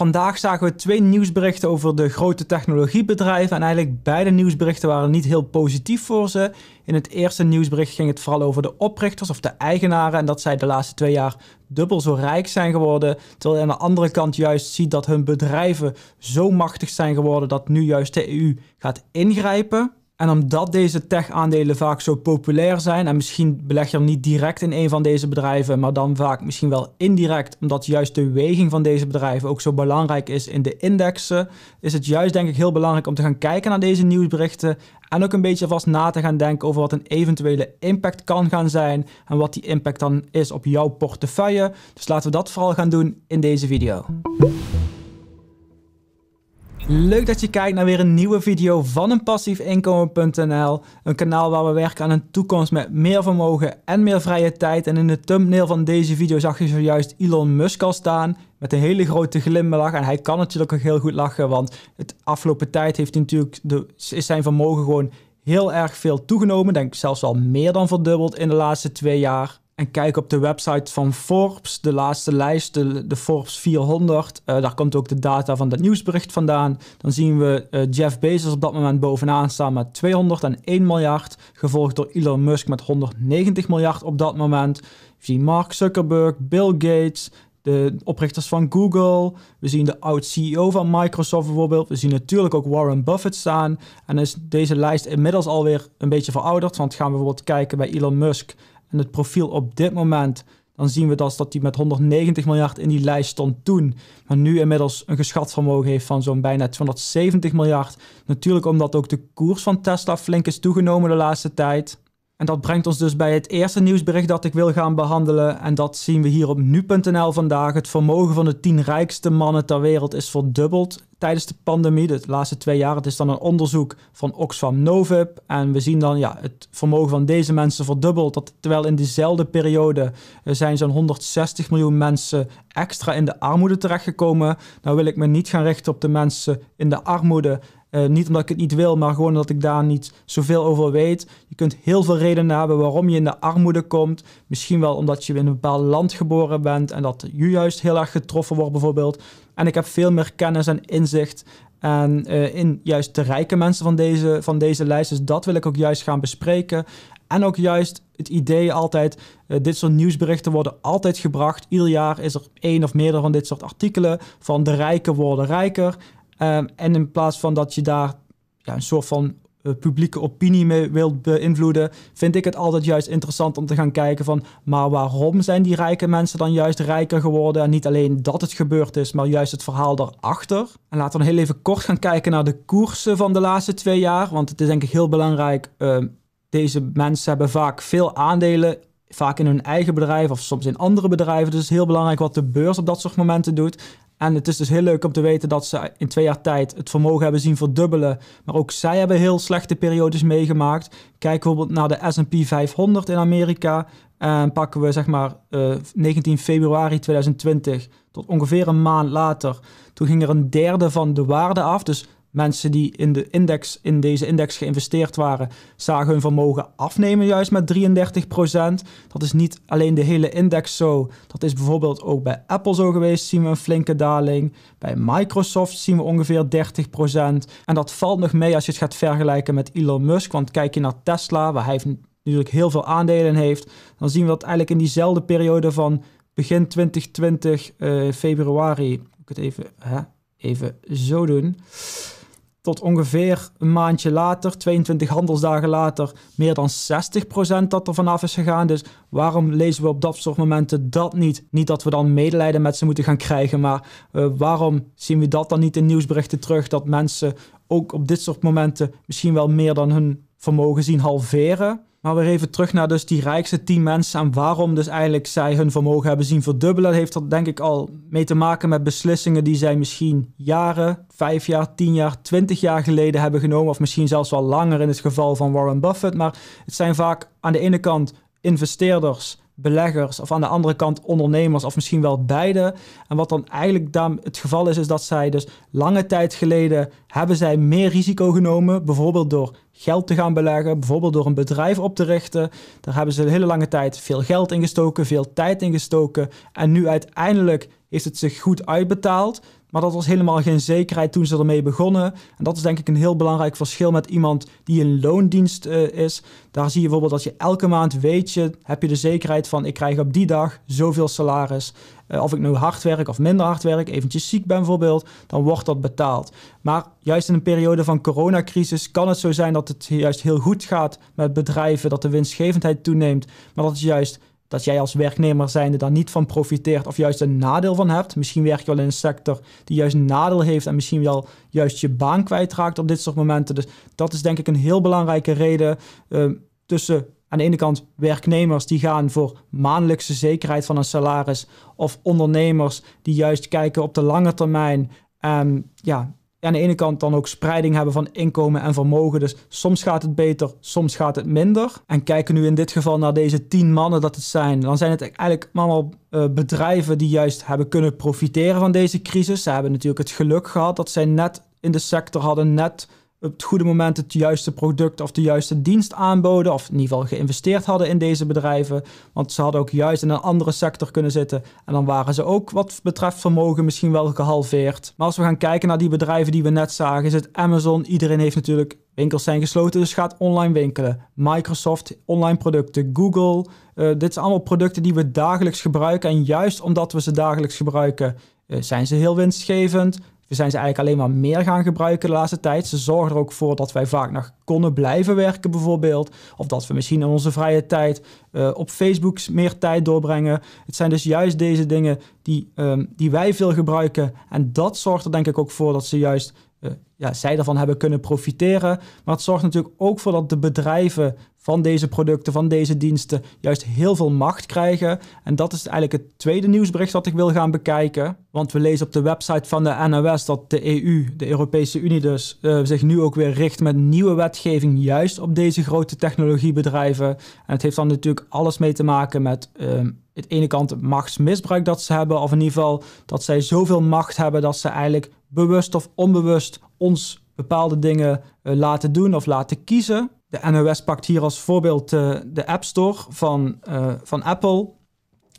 Vandaag zagen we twee nieuwsberichten over de grote technologiebedrijven en eigenlijk beide nieuwsberichten waren niet heel positief voor ze. In het eerste nieuwsbericht ging het vooral over de oprichters of de eigenaren en dat zij de laatste twee jaar dubbel zo rijk zijn geworden. Terwijl je aan de andere kant juist ziet dat hun bedrijven zo machtig zijn geworden dat nu juist de EU gaat ingrijpen. En omdat deze tech-aandelen vaak zo populair zijn, en misschien beleg je er niet direct in een van deze bedrijven, maar dan vaak misschien wel indirect, omdat juist de weging van deze bedrijven ook zo belangrijk is in de indexen, is het juist denk ik heel belangrijk om te gaan kijken naar deze nieuwsberichten en ook een beetje vast na te gaan denken over wat een eventuele impact kan gaan zijn en wat die impact dan is op jouw portefeuille. Dus laten we dat vooral gaan doen in deze video. Leuk dat je kijkt naar weer een nieuwe video van een passiefinkomen.nl. Een kanaal waar we werken aan een toekomst met meer vermogen en meer vrije tijd. En in de thumbnail van deze video zag je zojuist Elon Musk al staan met een hele grote glimlach. En hij kan natuurlijk ook heel goed lachen, want het afgelopen tijd heeft hij natuurlijk de, is zijn vermogen gewoon heel erg veel toegenomen. Denk zelfs wel meer dan verdubbeld in de laatste twee jaar en kijk op de website van Forbes, de laatste lijst, de, Forbes 400. Uh, eh, daar komt ook de data van dat nieuwsbericht vandaan. Dan zien we uh, Jeff Bezos op dat moment bovenaan staan met 201 miljard, gevolgd door Elon Musk met 190 miljard op dat moment. We zien Mark Zuckerberg, Bill Gates, de oprichters van Google. We zien de oud-CEO van Microsoft bijvoorbeeld. We zien natuurlijk ook Warren Buffett staan. En is deze lijst inmiddels alweer een beetje verouderd. Want gaan we bijvoorbeeld kijken bij Elon Musk en het profiel op dit moment, dan zien we dat, dat hij met 190 miljard in die lijst stond toen, maar nu inmiddels een geschat vermogen heeft van zo'n bijna 270 miljard. Natuurlijk omdat ook de koers van Tesla flink is toegenomen de laatste tijd. En dat brengt ons dus bij het eerste nieuwsbericht dat ik wil gaan behandelen. En dat zien we hier op nu.nl vandaag. Het vermogen van de 10 rijkste mannen ter wereld is verdubbeld tijdens de pandemie. De laatste twee jaar. Het is dan een onderzoek van Oxfam Novib. En we zien dan ja, het vermogen van deze mensen verdubbeld. Terwijl in diezelfde periode zijn zo'n 160 miljoen mensen extra in de armoede terechtgekomen. Nou wil ik me niet gaan richten op de mensen in de armoede uh, niet omdat ik het niet wil, maar gewoon omdat ik daar niet zoveel over weet. Je kunt heel veel redenen hebben waarom je in de armoede komt. Misschien wel omdat je in een bepaald land geboren bent en dat je juist heel erg getroffen wordt bijvoorbeeld. En ik heb veel meer kennis en inzicht en, uh, in juist de rijke mensen van deze, van deze lijst. Dus dat wil ik ook juist gaan bespreken. En ook juist het idee altijd, uh, dit soort nieuwsberichten worden altijd gebracht. Ieder jaar is er één of meerdere van dit soort artikelen van de rijken worden rijker. Ehm, en in plaats van dat je daar ja, een soort van uh, publieke opinie mee wilt beïnvloeden, vind ik het altijd juist interessant om te gaan kijken van, maar waarom zijn die rijke mensen dan juist rijker geworden? En niet alleen dat het gebeurd is, maar juist het verhaal daarachter. En laten we dan heel even kort gaan kijken naar de koersen van de laatste twee jaar, want het is denk ik heel belangrijk. Uh, deze mensen hebben vaak veel aandelen vaak in hun eigen bedrijf of soms in andere bedrijven. Dus het is heel belangrijk wat de beurs op dat soort momenten doet. En het is dus heel leuk om te weten dat ze in twee jaar tijd het vermogen hebben zien verdubbelen. Maar ook zij hebben heel slechte periodes meegemaakt. Kijk bijvoorbeeld naar de SP 500 in Amerika. En pakken we zeg maar uh, eh, 19 februari 2020 tot ongeveer een maand later. Toen ging er een derde van de waarde af. Dus Mensen die in, de index, in deze index geïnvesteerd waren, zagen hun vermogen afnemen juist met 33%. Dat is niet alleen de hele index zo. Dat is bijvoorbeeld ook bij Apple zo geweest, zien we een flinke daling. Bij Microsoft zien we ongeveer 30%. En dat valt nog mee als je het gaat vergelijken met Elon Musk. Want kijk je naar Tesla, waar hij natuurlijk heel veel aandelen heeft, dan zien we dat eigenlijk in diezelfde periode van begin 2020, uh, eh, februari, ik het even, hè, even zo doen ongeveer een maandje later, 22 handelsdagen later, meer dan 60% dat er vanaf is gegaan. Dus waarom lezen we op dat soort momenten dat niet? Niet dat we dan medelijden met ze moeten gaan krijgen, maar uh, waarom zien we dat dan niet in nieuwsberichten terug? Dat mensen ook op dit soort momenten misschien wel meer dan hun vermogen zien halveren. Maar weer even terug naar dus die rijkste 10 mensen en waarom dus eigenlijk zij hun vermogen hebben zien verdubbelen. Dat heeft er denk ik al mee te maken met beslissingen die zij misschien jaren, 5 jaar, 10 jaar, 20 jaar geleden hebben genomen. Of misschien zelfs wel langer in het geval van Warren Buffett. Maar het zijn vaak aan de ene kant investeerders beleggers of aan de andere kant ondernemers of misschien wel beide. En wat dan eigenlijk dan het geval is, is dat zij dus lange tijd geleden hebben zij meer risico genomen, bijvoorbeeld door geld te gaan beleggen, bijvoorbeeld door een bedrijf op te richten. Daar hebben ze een hele lange tijd veel geld in gestoken, veel tijd in gestoken en nu uiteindelijk heeft het zich goed uitbetaald. Maar dat was helemaal geen zekerheid toen ze ermee begonnen. En dat is denk ik een heel belangrijk verschil met iemand die in loondienst uh, is. Daar zie je bijvoorbeeld dat je elke maand weet je, heb je de zekerheid van ik krijg op die dag zoveel salaris. Uh, of ik nu hard werk of minder hard werk, eventjes ziek ben bijvoorbeeld, dan wordt dat betaald. Maar juist in een periode van coronacrisis kan het zo zijn dat het juist heel goed gaat met bedrijven, dat de winstgevendheid toeneemt, maar dat het juist dat jij als werknemer zijnde daar niet van profiteert of juist een nadeel van hebt. Misschien werk je wel in een sector die juist een nadeel heeft en misschien wel juist je baan kwijtraakt op dit soort momenten. Dus dat is denk ik een heel belangrijke reden uh, tussen aan de ene kant werknemers die gaan voor maandelijkse zekerheid van een salaris of ondernemers die juist kijken op de lange termijn ja, aan de ene kant dan ook spreiding hebben van inkomen en vermogen. Dus soms gaat het beter, soms gaat het minder. En kijken nu in dit geval naar deze tien mannen dat het zijn, dan zijn het eigenlijk allemaal uh, bedrijven die juist hebben kunnen profiteren van deze crisis. Ze hebben natuurlijk het geluk gehad dat zij net in de sector hadden, net op het goede moment het juiste product of de juiste dienst aanboden. Of in ieder geval geïnvesteerd hadden in deze bedrijven. Want ze hadden ook juist in een andere sector kunnen zitten. En dan waren ze ook wat betreft vermogen misschien wel gehalveerd. Maar als we gaan kijken naar die bedrijven die we net zagen, is het Amazon. Iedereen heeft natuurlijk winkels zijn gesloten, dus gaat online winkelen. Microsoft, online producten, Google. Uh, dit zijn allemaal producten die we dagelijks gebruiken. En juist omdat we ze dagelijks gebruiken, uh, zijn ze heel winstgevend we zijn ze eigenlijk alleen maar meer gaan gebruiken de laatste tijd. Ze zorgen er ook voor dat wij vaak nog konden blijven werken bijvoorbeeld. Of dat we misschien in onze vrije tijd uh, op Facebook meer tijd doorbrengen. Het zijn dus juist deze dingen die, um, die wij veel gebruiken. En dat zorgt er denk ik ook voor dat ze juist uh, ja, zij ervan hebben kunnen profiteren. Maar het zorgt natuurlijk ook voor dat de bedrijven van deze producten, van deze diensten, juist heel veel macht krijgen. En dat is eigenlijk het tweede nieuwsbericht dat ik wil gaan bekijken. Want we lezen op de website van de NOS dat de EU, de Europese Unie dus, uh, zich nu ook weer richt met nieuwe wetgeving juist op deze grote technologiebedrijven. En het heeft dan natuurlijk alles mee te maken met uh, het ene kant machtsmisbruik dat ze hebben, of in ieder geval dat zij zoveel macht hebben dat ze eigenlijk bewust of onbewust ons bepaalde dingen uh, laten doen of laten kiezen. De NOS pakt hier als voorbeeld uh, de App Store van, uh, van Apple.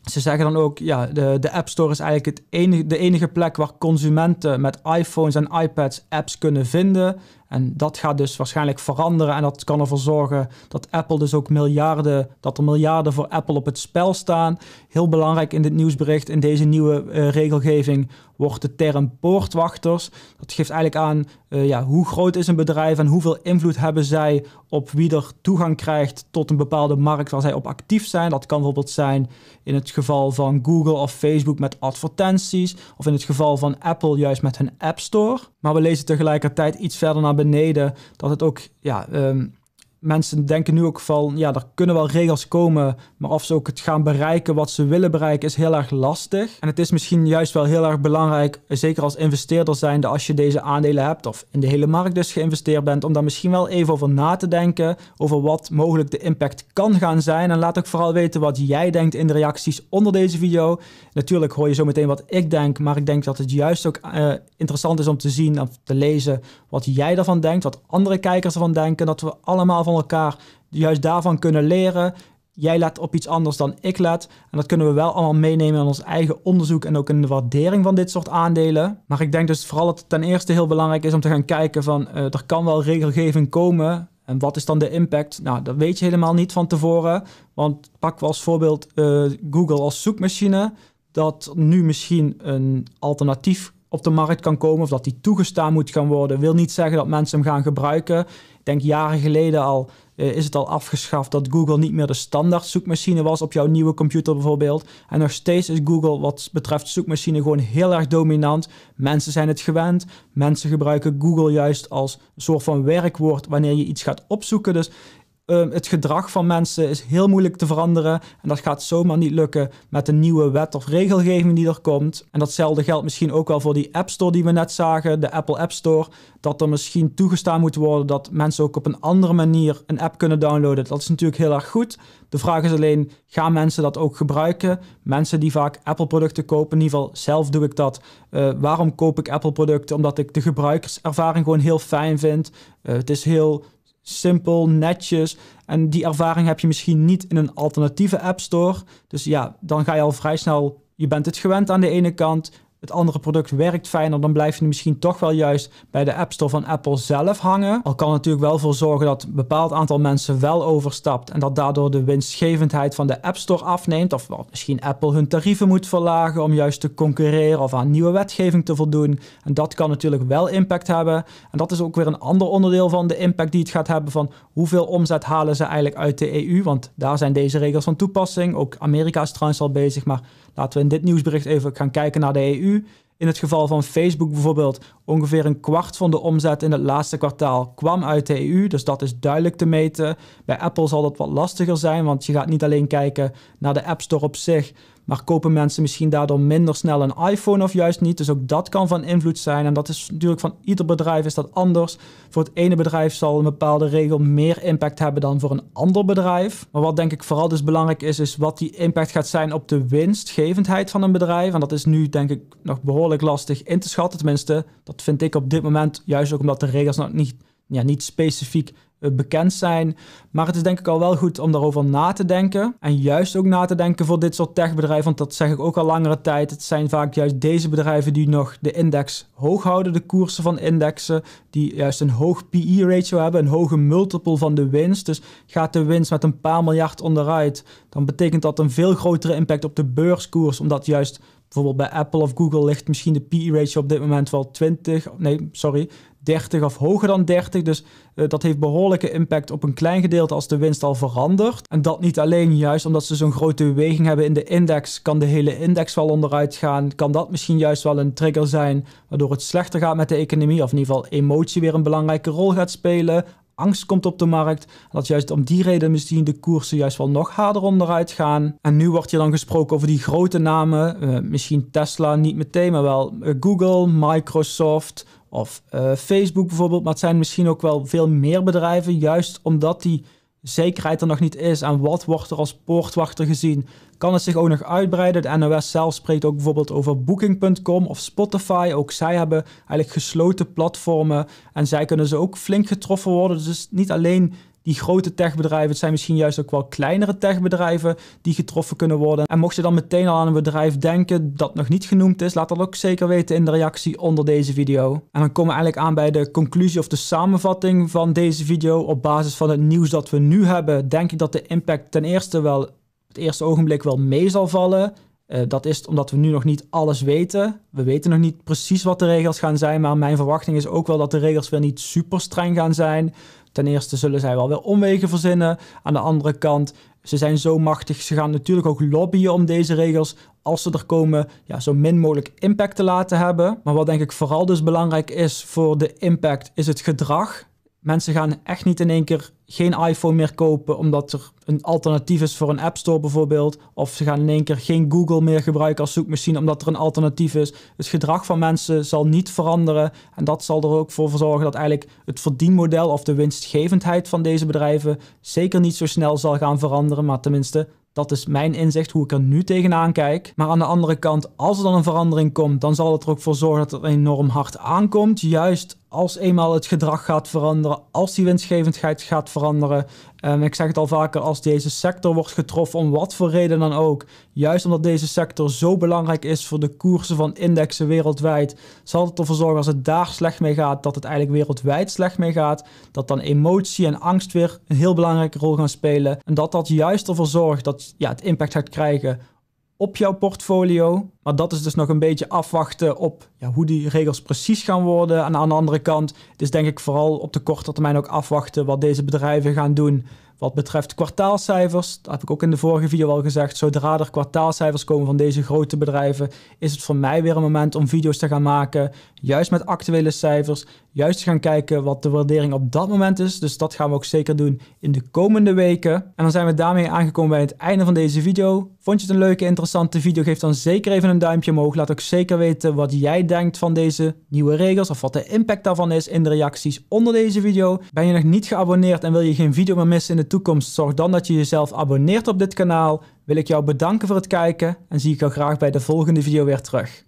Ze zeggen dan ook, ja, de, de App Store is eigenlijk het enige, de enige plek waar consumenten met iPhones en iPads apps kunnen vinden. En dat gaat dus waarschijnlijk veranderen en dat kan ervoor zorgen dat Apple dus ook miljarden, dat er miljarden voor Apple op het spel staan. Heel belangrijk in dit nieuwsbericht, in deze nieuwe uh, regelgeving, wordt de term poortwachters. Dat geeft eigenlijk aan uh, ja, hoe groot is een bedrijf en hoeveel invloed hebben zij op wie er toegang krijgt tot een bepaalde markt waar zij op actief zijn. Dat kan bijvoorbeeld zijn in het geval van Google of Facebook met advertenties, of in het geval van Apple juist met hun App Store. Maar we lezen tegelijkertijd iets verder naar beneden dat het ook ja, um, mensen denken nu ook van, ja, er kunnen wel regels komen, maar of ze ook het gaan bereiken wat ze willen bereiken is heel erg lastig. En het is misschien juist wel heel erg belangrijk, zeker als investeerder zijnde, als je deze aandelen hebt of in de hele markt dus geïnvesteerd bent, om daar misschien wel even over na te denken, over wat mogelijk de impact kan gaan zijn. En laat ook vooral weten wat jij denkt in de reacties onder deze video. Natuurlijk hoor je zo meteen wat ik denk, maar ik denk dat het juist ook uh, interessant is om te zien of te lezen wat jij ervan denkt, wat andere kijkers ervan denken, dat we allemaal van elkaar juist daarvan kunnen leren. Jij let op iets anders dan ik let. En dat kunnen we wel allemaal meenemen in ons eigen onderzoek en ook in de waardering van dit soort aandelen. Maar ik denk dus vooral dat het ten eerste heel belangrijk is om te gaan kijken van uh, er kan wel regelgeving komen. En wat is dan de impact? Nou, dat weet je helemaal niet van tevoren. Want pak we als voorbeeld uh, Google als zoekmachine. Dat nu misschien een alternatief op de markt kan komen of dat die toegestaan moet gaan worden, wil niet zeggen dat mensen hem gaan gebruiken. Ik denk jaren geleden al uh, is het al afgeschaft dat Google niet meer de standaard zoekmachine was op jouw nieuwe computer bijvoorbeeld. En nog steeds is Google wat betreft zoekmachine gewoon heel erg dominant. Mensen zijn het gewend. Mensen gebruiken Google juist als een soort van werkwoord wanneer je iets gaat opzoeken. Dus Uh, het gedrag van mensen is heel moeilijk te veranderen. En dat gaat zomaar niet lukken met een nieuwe wet of regelgeving die er komt. En datzelfde geldt misschien ook wel voor die App Store die we net zagen, de Apple App Store. Dat er misschien toegestaan moet worden dat mensen ook op een andere manier een app kunnen downloaden. Dat is natuurlijk heel erg goed. De vraag is alleen, gaan mensen dat ook gebruiken? Mensen die vaak Apple-producten kopen, in ieder geval zelf doe ik dat. Uh, waarom koop ik Apple-producten? Omdat ik de gebruikerservaring gewoon heel fijn vind. Uh, het is heel simpel, netjes. En die ervaring heb je misschien niet in een alternatieve App Store. Dus ja, dan ga je al vrij snel, je bent het gewend aan de ene kant. Het andere product werkt fijner, dan blijf je misschien toch wel juist bij de App Store van Apple zelf hangen. Al kan natuurlijk wel voor zorgen dat een bepaald aantal mensen wel overstapt en dat daardoor de winstgevendheid van de App Store afneemt. Of misschien Apple hun tarieven moet verlagen om juist te concurreren of aan nieuwe wetgeving te voldoen. En dat kan natuurlijk wel impact hebben. En dat is ook weer een ander onderdeel van de impact die het gaat hebben van hoeveel omzet halen ze eigenlijk uit de EU. Want daar zijn deze regels van toepassing. Ook Amerika is trouwens al bezig, maar laten we in dit nieuwsbericht even gaan kijken naar de EU. In het geval van Facebook bijvoorbeeld, ongeveer een kwart van de omzet in het laatste kwartaal kwam uit de EU. Dus dat is duidelijk te meten. Bij Apple zal dat wat lastiger zijn, want je gaat niet alleen kijken naar de App Store op zich, maar kopen mensen misschien daardoor minder snel een iPhone of juist niet? Dus ook dat kan van invloed zijn. En dat is natuurlijk van ieder bedrijf is dat anders. Voor het ene bedrijf zal een bepaalde regel meer impact hebben dan voor een ander bedrijf. Maar wat denk ik vooral dus belangrijk is, is wat die impact gaat zijn op de winstgevendheid van een bedrijf. En dat is nu denk ik nog behoorlijk lastig in te schatten. Tenminste, dat vind ik op dit moment juist ook omdat de regels nog niet, ja, niet specifiek bekend zijn. Maar het is denk ik al wel goed om daarover na te denken. En juist ook na te denken voor dit soort techbedrijven. Want dat zeg ik ook al langere tijd. Het zijn vaak juist deze bedrijven die nog de index hoog houden. De koersen van indexen. Die juist een hoog PE-ratio hebben. Een hoge multiple van de winst. Dus gaat de winst met een paar miljard onderuit. Dan betekent dat een veel grotere impact op de beurskoers. Omdat juist bijvoorbeeld bij Apple of Google ligt misschien de PE-ratio op dit moment wel 20. Nee, sorry. 30 of hoger dan 30. Dus uh, dat heeft behoorlijke impact op een klein gedeelte als de winst al verandert. En dat niet alleen juist omdat ze zo'n grote beweging hebben in de index, kan de hele index wel onderuit gaan. Kan dat misschien juist wel een trigger zijn waardoor het slechter gaat met de economie. Of in ieder geval emotie weer een belangrijke rol gaat spelen angst komt op de markt. Dat juist om die reden misschien de koersen juist wel nog harder onderuit gaan. En nu wordt je dan gesproken over die grote namen. Uh, misschien Tesla niet meteen, maar wel uh, Google, Microsoft, of uh, Facebook bijvoorbeeld. Maar het zijn misschien ook wel veel meer bedrijven, juist omdat die zekerheid er nog niet is. En wat wordt er als poortwachter gezien? Kan het zich ook nog uitbreiden? De NOS zelf spreekt ook bijvoorbeeld over Booking.com of Spotify. Ook zij hebben eigenlijk gesloten platformen en zij kunnen ze ook flink getroffen worden. Dus niet alleen die grote techbedrijven, het zijn misschien juist ook wel kleinere techbedrijven die getroffen kunnen worden. En mocht je dan meteen al aan een bedrijf denken dat nog niet genoemd is, laat dat ook zeker weten in de reactie onder deze video. En dan komen we eigenlijk aan bij de conclusie of de samenvatting van deze video. Op basis van het nieuws dat we nu hebben, denk ik dat de impact ten eerste wel het eerste ogenblik wel mee zal vallen. Uh, dat is omdat we nu nog niet alles weten. We weten nog niet precies wat de regels gaan zijn, maar mijn verwachting is ook wel dat de regels weer niet super streng gaan zijn. Ten eerste zullen zij wel weer omwegen verzinnen. Aan de andere kant, ze zijn zo machtig. Ze gaan natuurlijk ook lobbyen om deze regels, als ze er komen, ja, zo min mogelijk impact te laten hebben. Maar wat denk ik vooral dus belangrijk is voor de impact, is het gedrag. Mensen gaan echt niet in één keer geen iPhone meer kopen omdat er een alternatief is voor een App Store bijvoorbeeld. Of ze gaan in één keer geen Google meer gebruiken als zoekmachine omdat er een alternatief is. Het gedrag van mensen zal niet veranderen. En dat zal er ook voor zorgen dat eigenlijk het verdienmodel of de winstgevendheid van deze bedrijven zeker niet zo snel zal gaan veranderen. Maar tenminste, dat is mijn inzicht, hoe ik er nu tegenaan kijk. Maar aan de andere kant, als er dan een verandering komt, dan zal het er ook voor zorgen dat het enorm hard aankomt. Juist als eenmaal het gedrag gaat veranderen, als die winstgevendheid gaat veranderen. Um, ik zeg het al vaker, als deze sector wordt getroffen, om wat voor reden dan ook, juist omdat deze sector zo belangrijk is voor de koersen van indexen wereldwijd, zal het ervoor zorgen als het daar slecht mee gaat, dat het eigenlijk wereldwijd slecht mee gaat. Dat dan emotie en angst weer een heel belangrijke rol gaan spelen. En dat dat juist ervoor zorgt dat ja, het impact gaat krijgen op jouw portfolio. Maar dat is dus nog een beetje afwachten op ja, hoe die regels precies gaan worden. En aan de andere kant, het is denk ik vooral op de korte termijn ook afwachten wat deze bedrijven gaan doen. Wat betreft kwartaalcijfers, dat heb ik ook in de vorige video al gezegd. Zodra er kwartaalcijfers komen van deze grote bedrijven, is het voor mij weer een moment om video's te gaan maken. Juist met actuele cijfers. Juist te gaan kijken wat de waardering op dat moment is. Dus dat gaan we ook zeker doen in de komende weken. En dan zijn we daarmee aangekomen bij het einde van deze video. Vond je het een leuke, interessante video? Geef dan zeker even een duimpje omhoog. Laat ook zeker weten wat jij denkt van deze nieuwe regels. Of wat de impact daarvan is in de reacties onder deze video. Ben je nog niet geabonneerd en wil je geen video meer missen in de toekomst? Zorg dan dat je jezelf abonneert op dit kanaal. Wil ik jou bedanken voor het kijken en zie ik jou graag bij de volgende video weer terug.